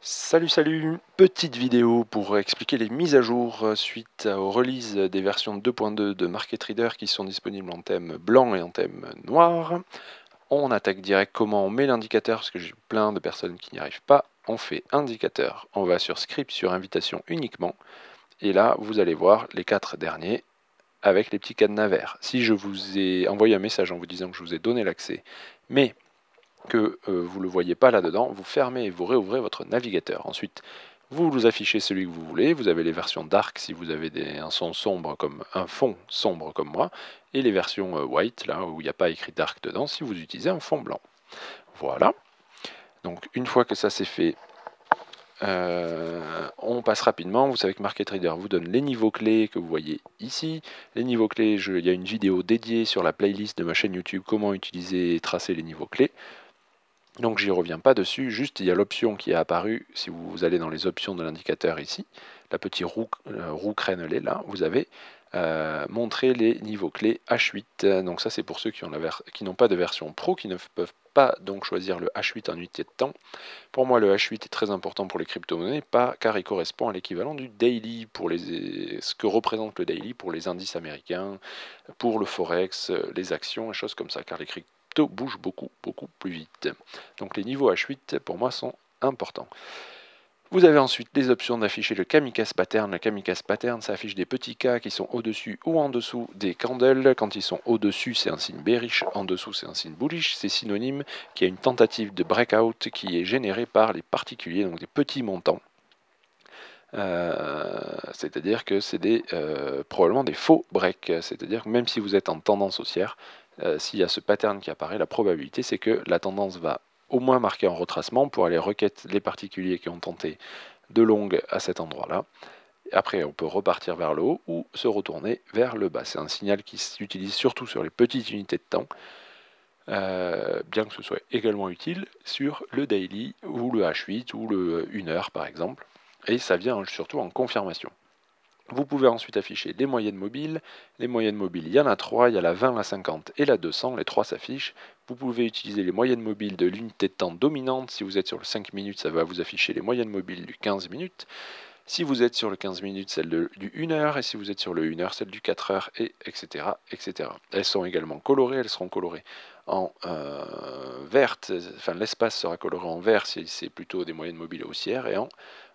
Salut salut, petite vidéo pour expliquer les mises à jour euh, suite aux release des versions 2.2 de Market Reader qui sont disponibles en thème blanc et en thème noir. On attaque direct comment on met l'indicateur parce que j'ai plein de personnes qui n'y arrivent pas. On fait indicateur, on va sur script sur invitation uniquement et là vous allez voir les quatre derniers avec les petits cadenas verts. Si je vous ai envoyé un message en vous disant que je vous ai donné l'accès mais que euh, vous ne le voyez pas là-dedans, vous fermez et vous réouvrez votre navigateur. Ensuite, vous vous affichez celui que vous voulez. Vous avez les versions dark si vous avez un son sombre comme un fond sombre comme moi, et les versions euh, white là où il n'y a pas écrit dark dedans si vous utilisez un fond blanc. Voilà. Donc une fois que ça c'est fait, euh, on passe rapidement. Vous savez que Market Reader vous donne les niveaux clés que vous voyez ici. Les niveaux clés, il y a une vidéo dédiée sur la playlist de ma chaîne YouTube comment utiliser et tracer les niveaux clés. Donc j'y reviens pas dessus, juste il y a l'option qui est apparue, si vous allez dans les options de l'indicateur ici, la petite roue, euh, crénelée là, vous avez euh, montré les niveaux clés H8. Donc ça c'est pour ceux qui n'ont pas de version pro, qui ne peuvent pas donc choisir le H8 en unité de temps. Pour moi le H8 est très important pour les crypto-monnaies, car il correspond à l'équivalent du daily, pour les, ce que représente le daily pour les indices américains, pour le forex, les actions et choses comme ça, car les crypto bouge beaucoup, beaucoup plus vite. Donc les niveaux H8 pour moi sont importants. Vous avez ensuite les options d'afficher le Kamikaze Pattern. Le Kamikaze Pattern, ça affiche des petits cas qui sont au-dessus ou en dessous des candles. Quand ils sont au-dessus, c'est un signe bearish, en dessous, c'est un signe bullish. C'est synonyme qu'il y a une tentative de breakout qui est générée par les particuliers, donc des petits montants. Euh, c'est-à-dire que c'est des, euh, probablement des faux breaks. C'est-à-dire que même si vous êtes en tendance haussière, euh, s'il y a ce pattern qui apparaît, la probabilité c'est que la tendance va au moins marquer en retracement pour aller requête les particuliers qui ont tenté de longue à cet endroit-là. Après, on peut repartir vers le haut ou se retourner vers le bas. C'est un signal qui s'utilise surtout sur les petites unités de temps, euh, bien que ce soit également utile sur le daily ou le H8 ou le 1 heure par exemple. Et ça vient surtout en confirmation. Vous pouvez ensuite afficher les moyennes mobiles. Les moyennes mobiles, il y en a trois, il y a la 20, la 50 et la 200, les trois s'affichent. Vous pouvez utiliser les moyennes mobiles de l'unité de temps dominante. Si vous êtes sur le 5 minutes, ça va vous afficher les moyennes mobiles du 15 minutes. Si vous êtes sur le 15 minutes, celle du 1 heure, et si vous êtes sur le 1 heure, celle du 4 heures, et etc., etc. Elles sont également colorées, elles seront colorées en euh, verte, enfin l'espace sera coloré en vert si c'est plutôt des moyennes mobiles haussières, et en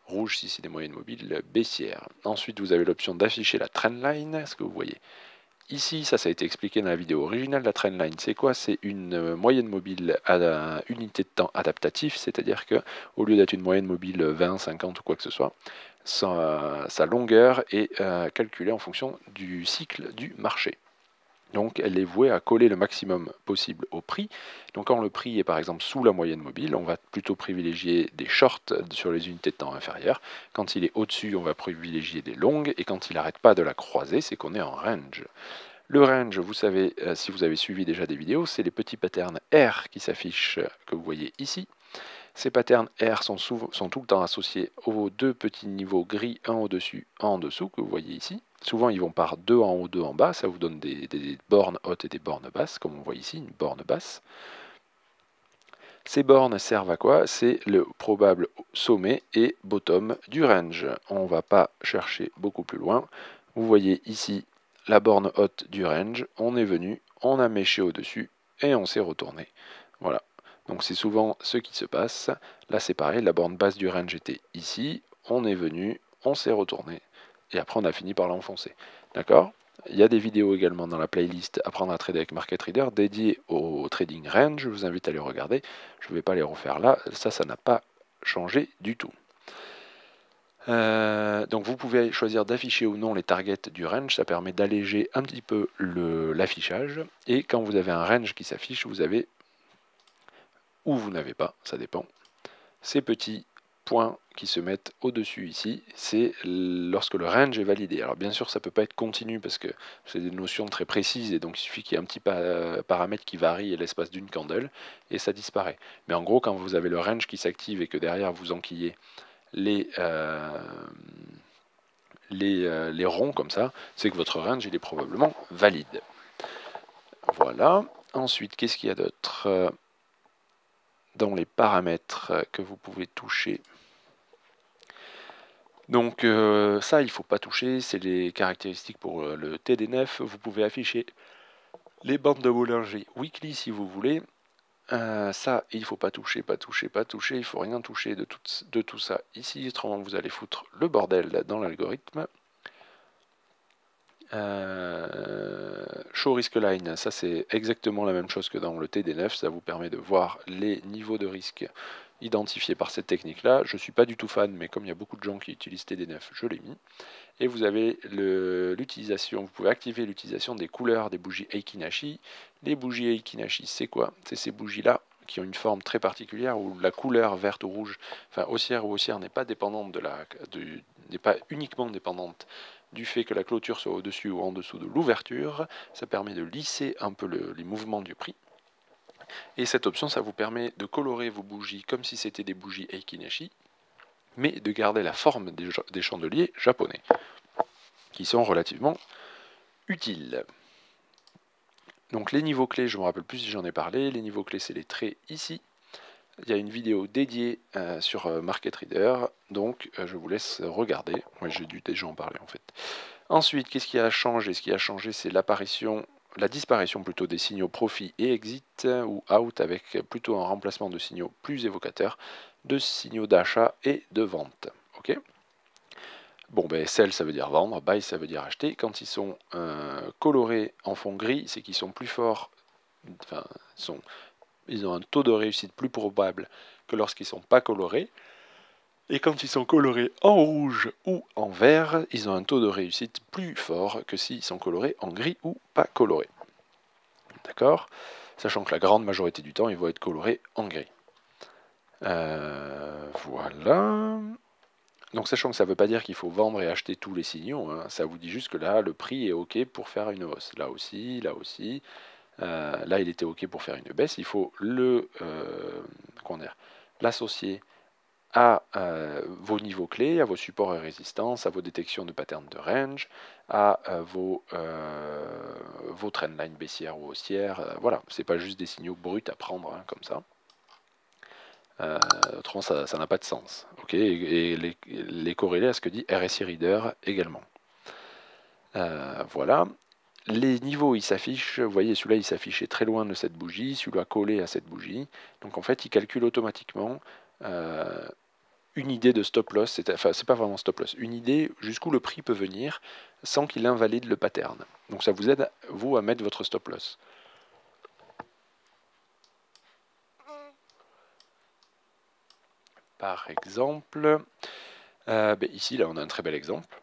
rouge si c'est des moyennes mobiles baissières. Ensuite, vous avez l'option d'afficher la trendline, ce que vous voyez ici. Ça, a été expliqué dans la vidéo originale. La trendline, c'est quoi? C'est une euh, moyenne mobile à unité de temps adaptatif, c'est-à-dire que au lieu d'être une moyenne mobile 20, 50 ou quoi que ce soit, sa, longueur est euh, calculée en fonction du cycle du marché. Donc elle est vouée à coller le maximum possible au prix. Donc quand le prix est par exemple sous la moyenne mobile, on va plutôt privilégier des shorts sur les unités de temps inférieures. Quand il est au-dessus, on va privilégier des longues. Et quand il n'arrête pas de la croiser, c'est qu'on est en range. Le range, vous savez, euh, si vous avez suivi déjà des vidéos, c'est les petits patterns R qui s'affichent, que vous voyez ici. Ces patterns R sont, sont tout le temps associés aux deux petits niveaux gris, un au-dessus, un en dessous, que vous voyez ici. Souvent, ils vont par deux en haut, deux en bas. Ça vous donne des, bornes hautes et des bornes basses, comme on voit ici, une borne basse. Ces bornes servent à quoi? C'est le probable sommet et bottom du range. On ne va pas chercher beaucoup plus loin. Vous voyez ici la borne haute du range. On est venu, on a méché au-dessus et on s'est retourné. Voilà. Donc c'est souvent ce qui se passe. Là c'est pareil, la borne basse du range était ici. On est venu, on s'est retourné et après on a fini par l'enfoncer. D'accord? Il y a des vidéos également dans la playlist Apprendre à trader avec Market Reader dédiées au trading range, je vous invite à les regarder, je ne vais pas les refaire là, ça, ça n'a pas changé du tout. Euh, donc vous pouvez choisir d'afficher ou non les targets du range, ça permet d'alléger un petit peu l'affichage, et quand vous avez un range qui s'affiche, vous avez, ou vous n'avez pas, ça dépend, ces petits points qui se mettent au-dessus ici, c'est lorsque le range est validé. Alors bien sûr, ça ne peut pas être continu parce que c'est des notions très précises et donc il suffit qu'il y ait un petit paramètre qui varie l'espace d'une candle et ça disparaît. Mais en gros, quand vous avez le range qui s'active et que derrière vous enquillez les, euh, euh, les ronds comme ça, c'est que votre range il est probablement valide. Voilà. Ensuite, qu'est-ce qu'il y a d'autre dans les paramètres que vous pouvez toucher? Donc euh, ça, il ne faut pas toucher, c'est les caractéristiques pour euh, le TD9. Vous pouvez afficher les bandes de Bollinger Weekly si vous voulez. Euh, ça, il ne faut pas toucher, pas toucher, pas toucher, il ne faut rien toucher de tout, de tout ça ici, autrement vous allez foutre le bordel dans l'algorithme. show Risk Line, ça c'est exactement la même chose que dans le TD9, ça vous permet de voir les niveaux de risque identifié par cette technique-là. Je ne suis pas du tout fan, mais comme il y a beaucoup de gens qui utilisent TD9, je l'ai mis. Et vous avez l'utilisation, vous pouvez activer l'utilisation des couleurs des bougies Eikinashi. Les bougies Eikinashi, c'est quoi? C'est ces bougies-là qui ont une forme très particulière où la couleur verte ou rouge, enfin haussière ou haussière n'est pas dépendante de la, n'est pas uniquement dépendante du fait que la clôture soit au-dessus ou en dessous de l'ouverture. Ça permet de lisser un peu les mouvements du prix. Et cette option, ça vous permet de colorer vos bougies comme si c'était des bougies Eikineshi, mais de garder la forme des, chandeliers japonais, qui sont relativement utiles. Donc les niveaux clés, je me rappelle plus si j'en ai parlé, les niveaux clés c'est les traits ici. Il y a une vidéo dédiée euh, sur euh, Market Reader, donc euh, je vous laisse regarder. J'ai dû déjà en parler en fait. Ensuite, qu'est-ce qui a changé? Ce qui a changé, c'est l'apparition la disparition plutôt des signaux profit et exit ou out avec plutôt un remplacement de signaux plus évocateurs de signaux d'achat et de vente. Ok? Bon, ben sell ça veut dire vendre, buy ça veut dire acheter. Quand ils sont euh, colorés en fond gris, c'est qu'ils sont plus forts, enfin, ils ont un taux de réussite plus probable que lorsqu'ils ne sont pas colorés. Et quand ils sont colorés en rouge ou en vert, ils ont un taux de réussite plus fort que s'ils sont colorés en gris ou pas colorés. D'accord? Sachant que la grande majorité du temps, ils vont être colorés en gris. Euh, voilà. Donc sachant que ça ne veut pas dire qu'il faut vendre et acheter tous les signaux, hein, ça vous dit juste que là, le prix est OK pour faire une hausse. Là aussi, là aussi. Euh, là, il était OK pour faire une baisse. Il faut le euh, l'associer à euh, vos niveaux clés, à vos supports et résistances, à vos détections de patterns de range, à euh, vos, euh, vos trendlines baissières ou haussières. voilà, c'est pas juste des signaux bruts à prendre hein, comme ça. autrement, ça n'a pas de sens. ok? Et, les, les, corréler à ce que dit RSI Reader également. voilà. Les niveaux, ils s'affichent, vous voyez, celui-là, il s'affichait très loin de cette bougie, celui-là collé à cette bougie. Donc en fait, il calcule automatiquement une idée de stop loss, enfin c'est pas vraiment stop loss, une idée jusqu'où le prix peut venir sans qu'il invalide le pattern. Donc ça vous aide, vous, à mettre votre stop loss. Par exemple, euh, ben, ici là on a un très bel exemple.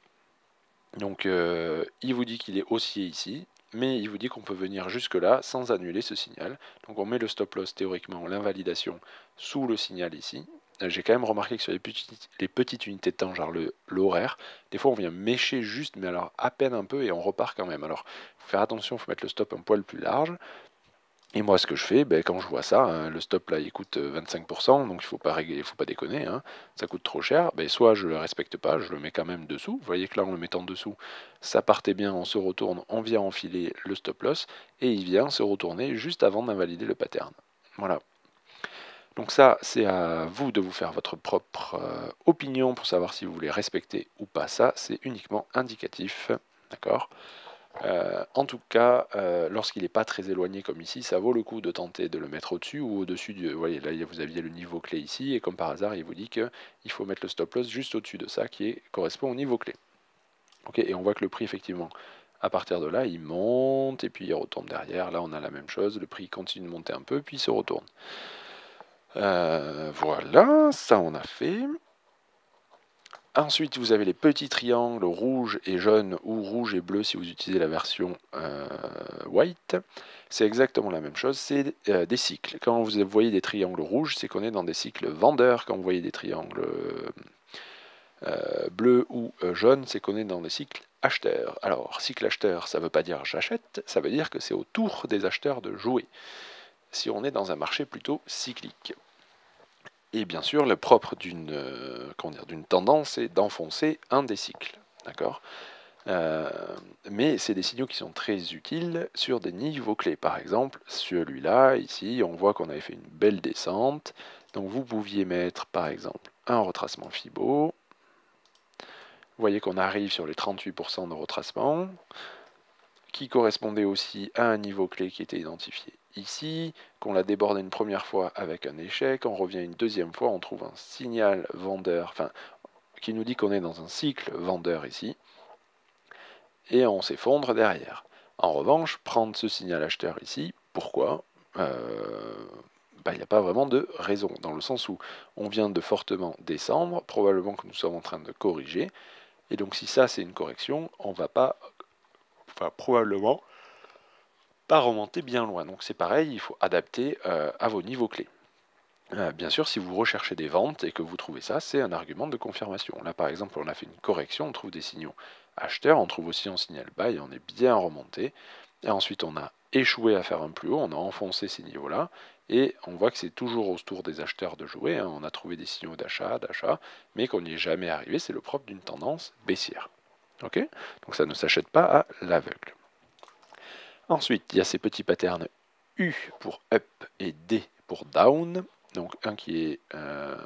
Donc euh, il vous dit qu'il est haussier ici, mais il vous dit qu'on peut venir jusque là sans annuler ce signal. Donc on met le stop loss théoriquement, l'invalidation sous le signal ici, j'ai quand même remarqué que sur les petites, unités de temps, genre l'horaire, des fois on vient mécher juste, mais alors à peine un peu et on repart quand même. Alors, il faut faire attention, il faut mettre le stop un poil plus large. Et moi, ce que je fais, ben, quand je vois ça, hein, le stop là, il coûte 25%, donc il faut pas faut pas déconner, hein, ça coûte trop cher. Ben, soit je le respecte pas, je le mets quand même dessous. Vous voyez que là, en le mettant dessous, ça partait bien, on se retourne, on vient enfiler le stop loss, et il vient se retourner juste avant d'invalider le pattern. Voilà. Donc ça, c'est à vous de vous faire votre propre euh, opinion pour savoir si vous voulez respecter ou pas ça. C'est uniquement indicatif, d'accord? Euh, en tout cas, euh, lorsqu'il n'est pas très éloigné comme ici, ça vaut le coup de tenter de le mettre au-dessus ou au-dessus du... Vous voyez, là vous aviez le niveau clé ici, et comme par hasard, il vous dit qu'il faut mettre le stop loss juste au-dessus de ça, qui correspond au niveau clé. Et on voit que le prix, effectivement, à partir de là, il monte, et puis il retombe derrière. Là, on a la même chose, le prix continue de monter un peu, puis il se retourne. Euh, voilà, ça on a fait. Ensuite, vous avez les petits triangles rouge et jaune ou rouge et bleu si vous utilisez la version euh, white. C'est exactement la même chose, c'est euh, des cycles. Quand vous voyez des triangles rouges, c'est qu'on est dans des cycles vendeurs. Quand vous voyez des triangles bleus ou jaunes, c'est qu'on est dans des cycles acheteurs. Alors, cycle acheteur, ça ne veut pas dire j'achète, ça veut dire que c'est au tour des acheteurs de jouer si on est dans un marché plutôt cyclique. Et bien sûr, le propre d'une euh, tendance est d'enfoncer un des cycles. D'accord? Mais c'est des signaux qui sont très utiles sur des niveaux clés. Par exemple, celui-là, ici, on voit qu'on avait fait une belle descente. Donc vous pouviez mettre, par exemple, un retracement FIBO. Vous voyez qu'on arrive sur les 38% de retracement, qui correspondait aussi à un niveau clé qui était identifié ici, qu'on l'a débordé une première fois avec un échec, on revient une deuxième fois, on trouve un signal vendeur, enfin, qui nous dit qu'on est dans un cycle vendeur ici, et on s'effondre derrière. En revanche, prendre ce signal acheteur ici, pourquoi? Euh, bah, il n'y a pas vraiment de raison, dans le sens où on vient de fortement descendre, probablement que nous sommes en train de corriger, et donc si ça c'est une correction, on va pas, enfin probablement, pas remonter bien loin. Donc c'est pareil, il faut adapter euh, à vos niveaux clés. Euh, bien sûr, si vous recherchez des ventes et que vous trouvez ça, c'est un argument de confirmation. Là, par exemple, on a fait une correction, on trouve des signaux acheteurs, on trouve aussi un signal buy, on est bien remonté. Et ensuite, on a échoué à faire un plus haut, on a enfoncé ces niveaux-là, et on voit que c'est toujours au tour des acheteurs de jouer. Hein. On a trouvé des signaux d'achat, d'achat, mais qu'on n'y est jamais arrivé. C'est le propre d'une tendance baissière. Ok? Donc ça ne s'achète pas à l'aveugle. Ensuite, il y a ces petits patterns U pour up et D pour down. Donc un qui est euh,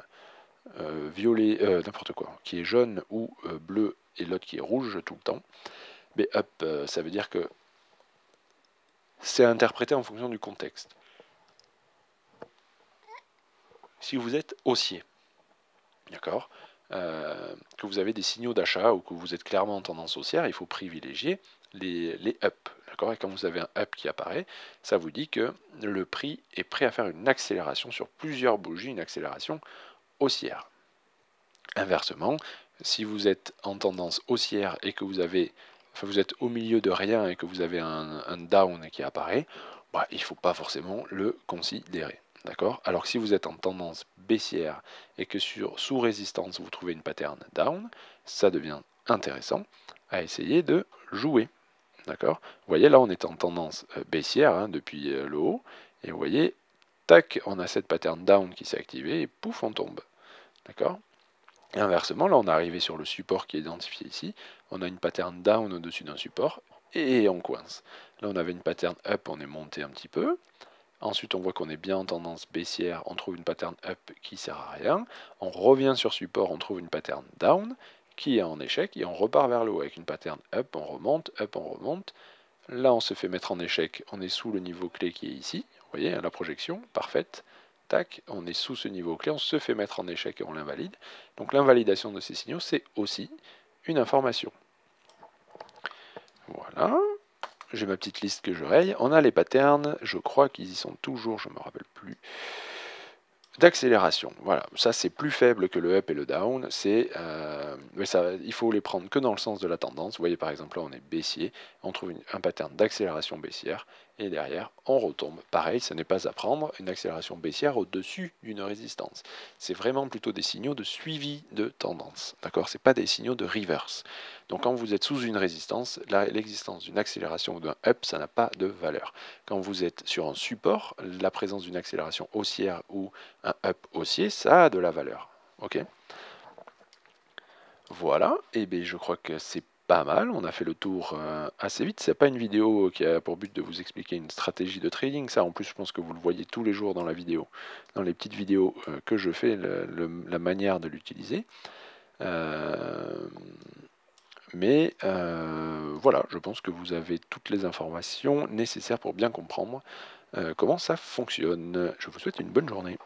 euh, violet, euh, n'importe quoi, qui est jaune ou bleu et l'autre qui est rouge tout le temps. Mais up, ça veut dire que c'est interprété en fonction du contexte si vous êtes haussier, d'accord, que vous avez des signaux d'achat ou que vous êtes clairement en tendance haussière, il faut privilégier les, les up. Et quand vous avez un up qui apparaît, ça vous dit que le prix est prêt à faire une accélération sur plusieurs bougies, une accélération haussière. Inversement, si vous êtes en tendance haussière et que vous avez, enfin vous êtes au milieu de rien et que vous avez un, down qui apparaît, bah, il ne faut pas forcément le considérer. D'accord? Alors que si vous êtes en tendance baissière et que sur sous résistance vous trouvez une pattern down, ça devient intéressant à essayer de jouer. D'accord Vous voyez là on est en tendance euh, baissière hein, depuis euh, le haut et vous voyez tac on a cette pattern down qui s'est activée et pouf on tombe. D'accord Inversement, là on est arrivé sur le support qui est identifié ici, on a une pattern down au-dessus d'un support et on coince. Là on avait une pattern up, on est monté un petit peu, Ensuite, on voit qu'on est bien en tendance baissière, on trouve une pattern up qui sert à rien. On revient sur support, on trouve une pattern down qui est en échec et on repart vers le haut avec une pattern up, on remonte, up, on remonte. Là, on se fait mettre en échec, on est sous le niveau clé qui est ici. Vous voyez, la projection, parfaite. Tac, on est sous ce niveau clé, on se fait mettre en échec et on l'invalide. Donc l'invalidation de ces signaux, c'est aussi une information. Voilà j'ai ma petite liste que je raye. On a les patterns, je crois qu'ils y sont toujours, je ne me rappelle plus. D'accélération, voilà, ça c'est plus faible que le up et le down, c'est, euh, mais ça, il faut les prendre que dans le sens de la tendance. Vous voyez par exemple là on est baissier, on trouve un pattern d'accélération baissière, et derrière on retombe. Pareil, ce n'est pas à prendre une accélération baissière au-dessus d'une résistance. C'est vraiment plutôt des signaux de suivi de tendance, d'accord? C'est pas des signaux de reverse. Donc quand vous êtes sous une résistance, l'existence d'une accélération ou d'un up, ça n'a pas de valeur. Quand vous êtes sur un support, la présence d'une accélération haussière ou un up haussier, ça a de la valeur. Ok? Voilà, et bien je crois que c'est pas mal, on a fait le tour euh, assez vite. C'est pas une vidéo qui a pour but de vous expliquer une stratégie de trading, ça en plus je pense que vous le voyez tous les jours dans la vidéo, dans les petites vidéos euh, que je fais, la manière de l'utiliser. Euh, mais voilà, je pense que vous avez toutes les informations nécessaires pour bien comprendre comment ça fonctionne. Je vous souhaite une bonne journée.